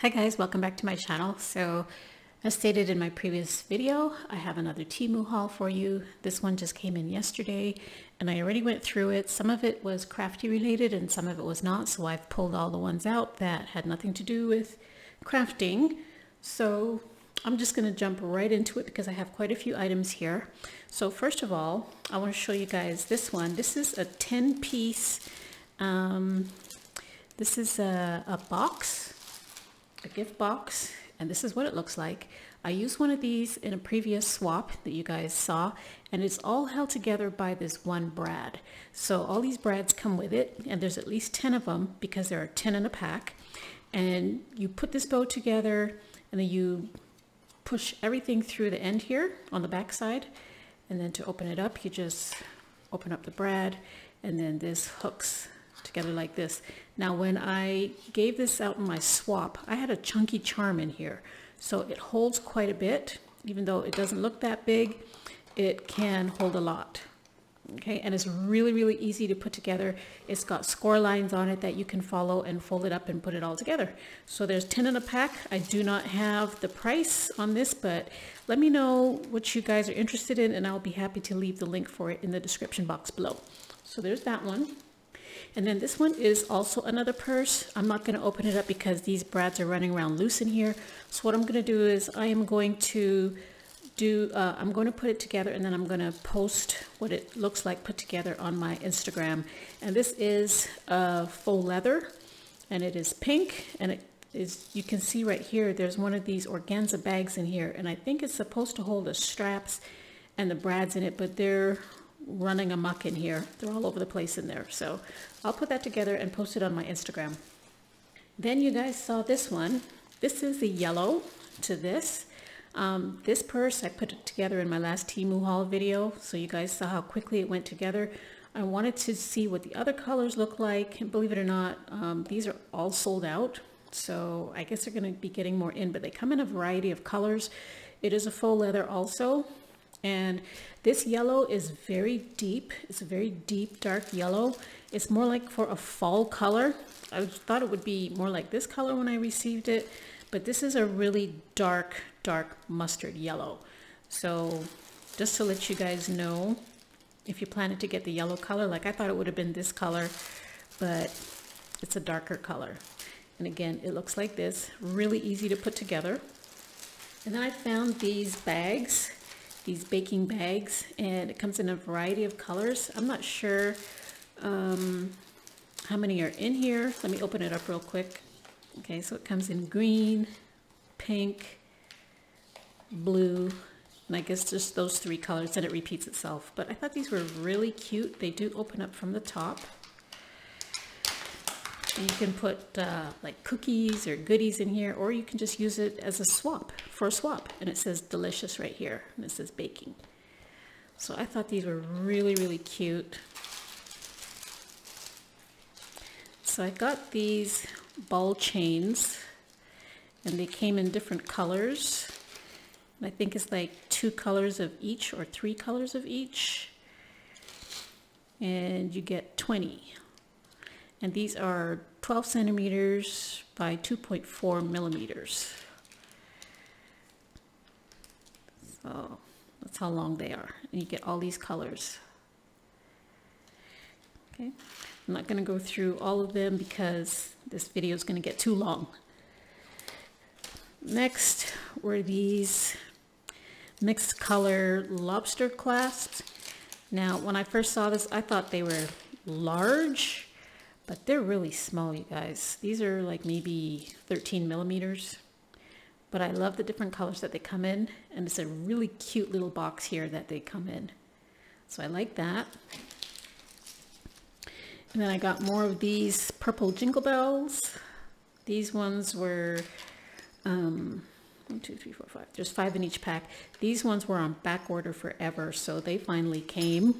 Hi guys, welcome back to my channel. So as stated in my previous video, I have another Temu haul for you. This one just came in yesterday and I already went through it. Some of it was crafty related and some of it was not. So I've pulled all the ones out that had nothing to do with crafting. So I'm just going to jump right into it because I have quite a few items here. So first of all, I want to show you guys this one. This is a 10 piece, um, this is a, a box a gift box and this is what it looks like. I used one of these in a previous swap that you guys saw and it's all held together by this one brad. So all these brads come with it and there's at least 10 of them because there are 10 in a pack and you put this bow together and then you push everything through the end here on the back side and then to open it up you just open up the brad and then this hooks together like this. Now when I gave this out in my swap, I had a chunky charm in here. So it holds quite a bit, even though it doesn't look that big, it can hold a lot. Okay, and it's really, really easy to put together. It's got score lines on it that you can follow and fold it up and put it all together. So there's 10 in a pack. I do not have the price on this, but let me know what you guys are interested in and I'll be happy to leave the link for it in the description box below. So there's that one. And then this one is also another purse. I'm not going to open it up because these brads are running around loose in here. So what I'm going to do is I am going to do, uh, I'm going to put it together and then I'm going to post what it looks like put together on my Instagram. And this is uh, faux leather and it is pink and it is, you can see right here, there's one of these organza bags in here. And I think it's supposed to hold the straps and the brads in it, but they're running amok in here. They're all over the place in there. So I'll put that together and post it on my Instagram. Then you guys saw this one. This is the yellow to this. Um, this purse, I put it together in my last Temu haul video. So you guys saw how quickly it went together. I wanted to see what the other colors look like. And believe it or not, um, these are all sold out. So I guess they're going to be getting more in, but they come in a variety of colors. It is a faux leather also. And this yellow is very deep. It's a very deep, dark yellow. It's more like for a fall color. I thought it would be more like this color when I received it, but this is a really dark, dark mustard yellow. So just to let you guys know, if you planning to get the yellow color, like I thought it would have been this color, but it's a darker color. And again, it looks like this, really easy to put together. And then I found these bags these baking bags and it comes in a variety of colors. I'm not sure um, how many are in here. Let me open it up real quick. Okay, so it comes in green, pink, blue, and I guess just those three colors and it repeats itself. But I thought these were really cute. They do open up from the top. You can put uh, like cookies or goodies in here, or you can just use it as a swap, for a swap. And it says delicious right here, and it says baking. So I thought these were really, really cute. So I got these ball chains, and they came in different colors. And I think it's like two colors of each or three colors of each. And you get 20 and these are 12 centimeters by 2.4 millimeters. So that's how long they are. And you get all these colors. Okay, I'm not going to go through all of them because this video is going to get too long. Next were these mixed color lobster clasps. Now, when I first saw this, I thought they were large but they're really small, you guys. These are like maybe 13 millimeters, but I love the different colors that they come in, and it's a really cute little box here that they come in. So I like that. And then I got more of these purple jingle bells. These ones were, um, one, two, three, four, five. There's five in each pack. These ones were on back order forever, so they finally came.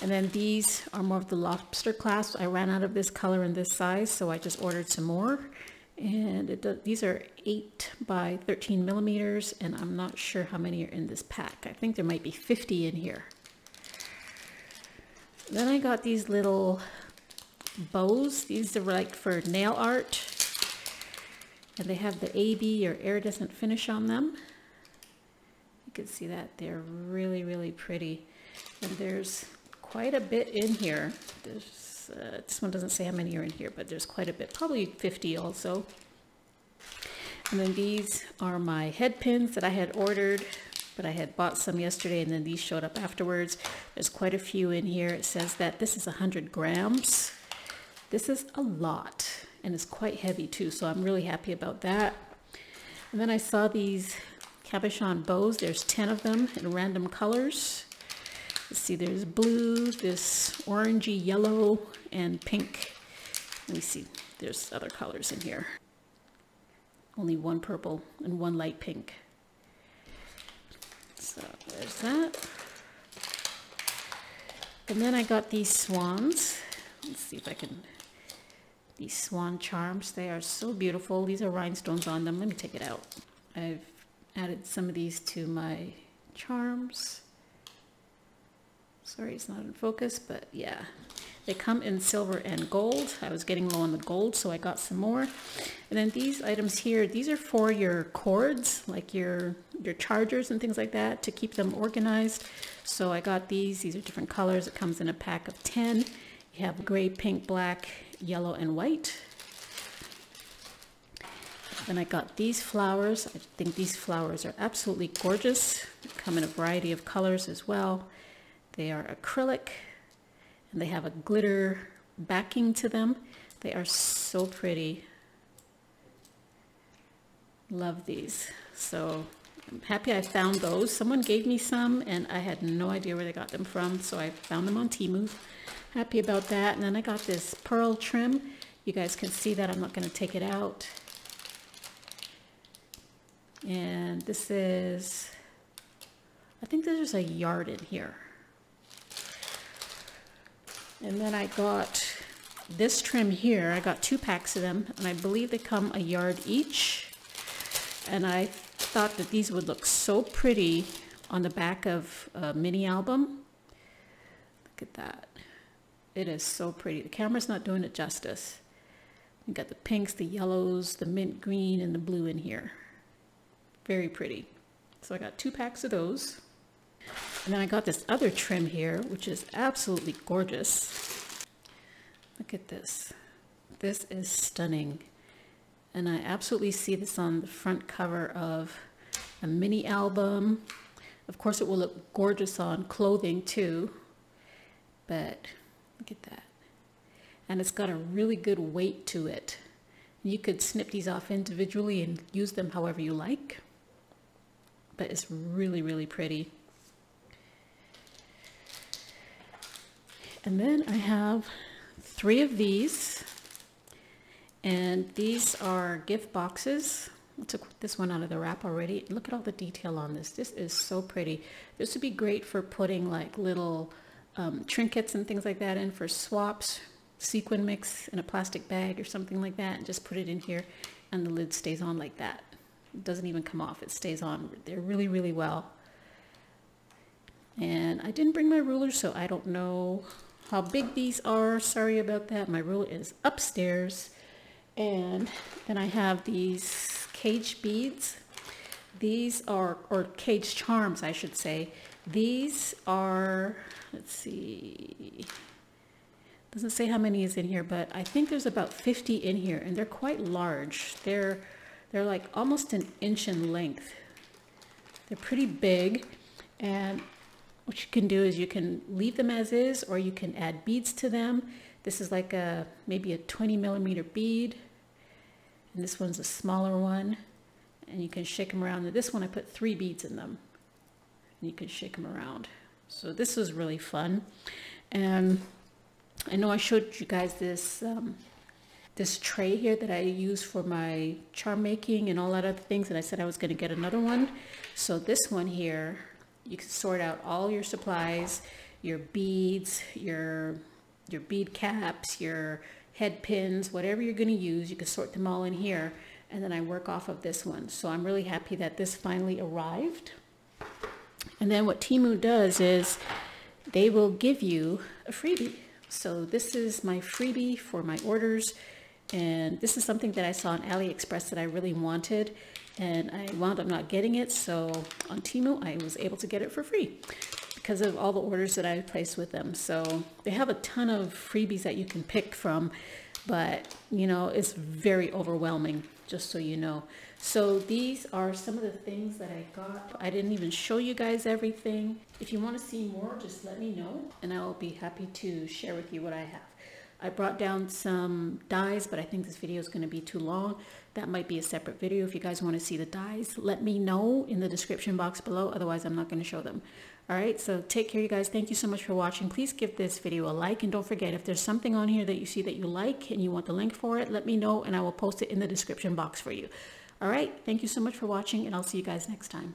And then these are more of the lobster clasps. I ran out of this color and this size, so I just ordered some more. And it does, these are 8 by 13 millimeters, and I'm not sure how many are in this pack. I think there might be 50 in here. Then I got these little bows. These are like for nail art. And they have the AB or iridescent finish on them. You can see that they're really, really pretty. And there's quite a bit in here. There's, uh, this one doesn't say how many are in here, but there's quite a bit, probably 50 also. And then these are my head pins that I had ordered, but I had bought some yesterday and then these showed up afterwards. There's quite a few in here. It says that this is 100 grams. This is a lot and it's quite heavy too, so I'm really happy about that. And then I saw these cabochon bows. There's 10 of them in random colors. Let's see, there's blue, this orangey yellow, and pink. Let me see, there's other colors in here. Only one purple and one light pink. So there's that. And then I got these swans. Let's see if I can, these swan charms. They are so beautiful. These are rhinestones on them. Let me take it out. I've added some of these to my charms. Sorry, it's not in focus, but yeah. They come in silver and gold. I was getting low on the gold, so I got some more. And then these items here, these are for your cords, like your, your chargers and things like that, to keep them organized. So I got these. These are different colors. It comes in a pack of 10. You have gray, pink, black, yellow, and white. Then I got these flowers. I think these flowers are absolutely gorgeous. They come in a variety of colors as well. They are acrylic and they have a glitter backing to them. They are so pretty. Love these. So I'm happy I found those. Someone gave me some and I had no idea where they got them from. So I found them on Temu. Happy about that. And then I got this pearl trim. You guys can see that. I'm not going to take it out. And this is, I think there's a yard in here. And then I got this trim here. I got two packs of them, and I believe they come a yard each. And I thought that these would look so pretty on the back of a mini album. Look at that. It is so pretty. The camera's not doing it justice. We got the pinks, the yellows, the mint green, and the blue in here. Very pretty. So I got two packs of those. And then I got this other trim here, which is absolutely gorgeous. Look at this. This is stunning. And I absolutely see this on the front cover of a mini album. Of course, it will look gorgeous on clothing too. But look at that. And it's got a really good weight to it. You could snip these off individually and use them however you like. But it's really, really pretty. And then I have three of these. And these are gift boxes. I took this one out of the wrap already. Look at all the detail on this. This is so pretty. This would be great for putting like little um, trinkets and things like that in for swaps, sequin mix in a plastic bag or something like that. And just put it in here and the lid stays on like that. It doesn't even come off. It stays on there really, really well. And I didn't bring my ruler, so I don't know how big these are. Sorry about that. My ruler is upstairs. And then I have these cage beads. These are, or cage charms, I should say. These are, let's see, doesn't say how many is in here, but I think there's about 50 in here, and they're quite large. They're, they're like almost an inch in length. They're pretty big, and what you can do is you can leave them as is or you can add beads to them. This is like a maybe a 20 millimeter bead and this one's a smaller one and you can shake them around. This one I put three beads in them and you can shake them around. So this was really fun and I know I showed you guys this um, this tray here that I use for my charm making and all that other things and I said I was going to get another one. So this one here you can sort out all your supplies, your beads, your, your bead caps, your head pins, whatever you're going to use, you can sort them all in here. And then I work off of this one. So I'm really happy that this finally arrived. And then what Temu does is they will give you a freebie. So this is my freebie for my orders. And this is something that I saw on AliExpress that I really wanted and I wound up not getting it. So on Temu, I was able to get it for free because of all the orders that I placed with them. So they have a ton of freebies that you can pick from, but you know, it's very overwhelming, just so you know. So these are some of the things that I got. I didn't even show you guys everything. If you want to see more, just let me know and I'll be happy to share with you what I have. I brought down some dies, but I think this video is going to be too long. That might be a separate video. If you guys want to see the dies, let me know in the description box below. Otherwise, I'm not going to show them. All right, so take care, you guys. Thank you so much for watching. Please give this video a like, and don't forget, if there's something on here that you see that you like and you want the link for it, let me know, and I will post it in the description box for you. All right, thank you so much for watching, and I'll see you guys next time.